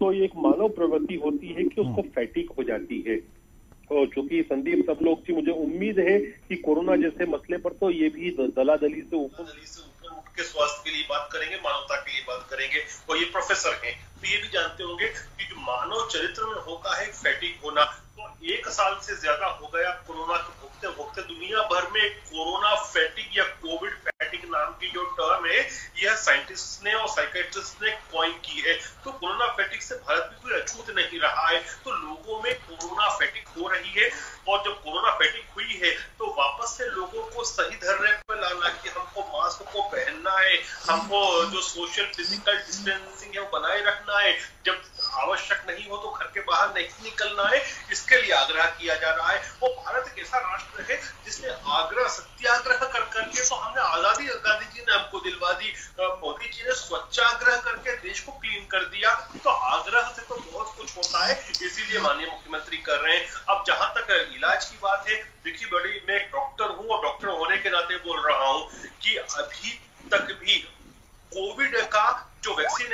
तो ये एक मानव प्रवृत्ति होती है कि उसको फैटिक हो जाती है। और चूँकि संदीप सब लोग की मुझे उम्मीद है कि कोरोना जैसे मसले पर तो ये भी दलादली से ऊपर से ऊपर उठ के स्वास्थ्य के लिए बात करेंगे, मानवता के लिए बात करेंगे। और ये प्रोफेसर हैं। तो ये भी जानते होंगे कि जो मानव चरित्र में होता है फैटिक होना तो एक साल से ज़्यादा हो गया कोरोना के भुगते भुगते दुनिया भर में कोरोना फैटिक या कोविड है, यह साइंटिस्ट ने और साइकेट्रिस्ट ने कॉइन की है। तो कोरोना फैटिक से भारत में कोई अछूत नहीं रहा है। तो लोगों में कोरोना फैटिक हो रही है और जब कोरोना फैटिक हुई है तो वापस से लोगों को सही धरने पर लाना कि हमको मास्क को पहनना है, हमको जो सोशल फ़िज़िकल डिस्टेंसिंग है, वो बनाए रखना है। जब आवश्यक नहीं हो तो घर के बाहर नहीं निकलना है। इसके लिए आग्रह किया जा रहा है। वो भारत एक ऐसा राष्ट्र है जिसने आग्रह, सत्याग्रह कर करके तो हमने आज़ादी, गांधी जी ने हमको दिलवा दी मोदी जी ने स्वच्छाग्रह करके देश को क्लीन कर दिया। तो आग्रह से तो बहुत कुछ होता है, इसीलिए माननीय मुख्यमंत्री कर रहे हैं। अब जहाँ तक इलाज की बात है, देखिए बड़ी, मैं डॉक्टर हूँ और डॉक्टर होने के नाते बोल रहा हूँ कि अभी तक भी कोविड का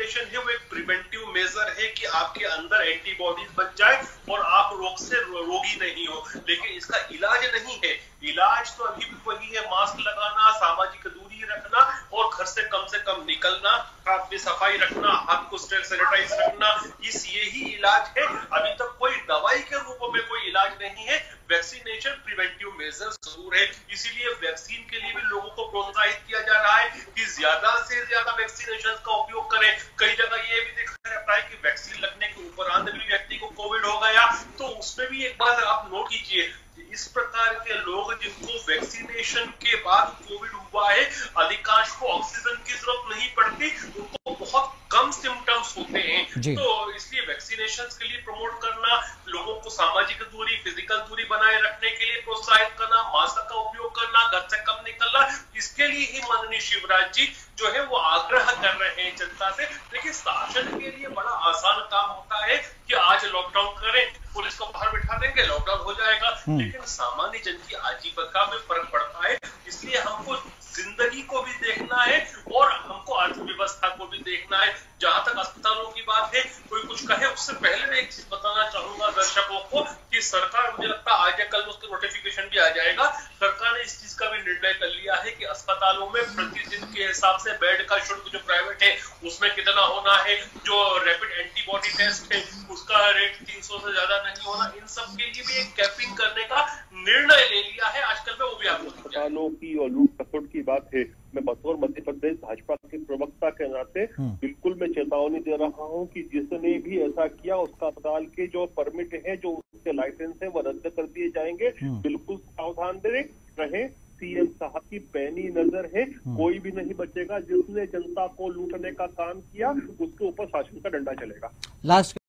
वैक्सीनेशन है, वो एक प्रिवेंटिव मेजर है कि आपके अंदर एंटीबॉडीज बन जाए और आप रोग से रोगी नहीं हो। लेकिन इसका इलाज नहीं है। इलाज तो अभी भी वही है, मास्क लगाना, सामाजिक दूरी रखना और घर से कम से कम निकलना हाथ में सफ़ाई रखना, हाथ को सैनिटाइज रखना, इस यही इलाज है। अभी तक कोई दवाई के रूप में कोई इलाज नहीं है। वैक्सीनेशन प्रिवेंटिव मेजर ज़रूर है। इसीलिए वैक्सीन के लिए भी लोगों प्रोत्साहित किया जा रहा है कि ज़्यादा से ज़्यादा वैक्सीनेशन का उपयोग करें। कई जगह ये भी देखा जाता है कि वैक्सीन लगने के उपरांत भी व्यक्ति को कोविड हो गया तो उसमें भी एक बात आप नोट कीजिए इस प्रकार के लोग जिनको वैक्सीनेशन के बाद कोविड हुआ है, अधिकांश को ऑक्सीजन की ज़रूरत नहीं पड़ती, उनको कम सिम्टम्स होते हैं तो इसलिए वैक्सीनेशन के लिए प्रमोट करना लोगों को सामाजिक दूरी फ़िज़िकल दूरी बनाए रखने के लिए प्रोत्साहित करना मास्क का उपयोग करना घर से कम निकलना इसके लिए ही माननीय शिवराज जी जो है वो आग्रह कर रहे हैं जनता से। देखिए शासन के लिए बड़ा आसान काम होता है कि आज लॉकडाउन करें पुलिस को बाहर बिठा देंगे लॉकडाउन हो जाएगा। लेकिन सामान्य जन की आजीविका में फ़र्क पड़ता है इसलिए हमको ज़िंदगी को भी देखना है और हमको भी देखना है। जहाँ तक अस्पतालों की बात है, कोई कुछ कहे, उससे पहले मैं एक चीज़ बताना चाहूँगा दर्शकों को कि सरकार, मुझे लगता है, आज या कल उसका नोटिफिकेशन भी आ जाएगा। सरकार ने इस चीज़ का भी निर्णय कर लिया है कि अस्पतालों में प्रतिदिन के हिसाब से बेड का शुल्क जो प्राइवेट है, उसमें कितना होना है, जो रैपिड एंटीबॉडी टेस्ट है, उसका रेट तीन सौ से ज़्यादा नहीं होना, इन सब के लिए भी एक कैपिंग करने का निर्णय ले लिया भी की और लूट खसोट की बात है। मैं बतौर मध्य प्रदेश भाजपा के प्रवक्ता के नाते बिल्कुल मैं चेतावनी दे रहा हूँ कि जिसने भी ऐसा किया उसका अस्पताल के जो परमिट है जो उसके लाइसेंस है वो रद्द कर दिए जाएँगे। बिल्कुल सावधान रहे सीएम साहब की पैनी नज़र है। कोई भी नहीं बचेगा। जिसने जनता को लूटने का काम किया उसके ऊपर शासन का डंडा चलेगा। लास्ट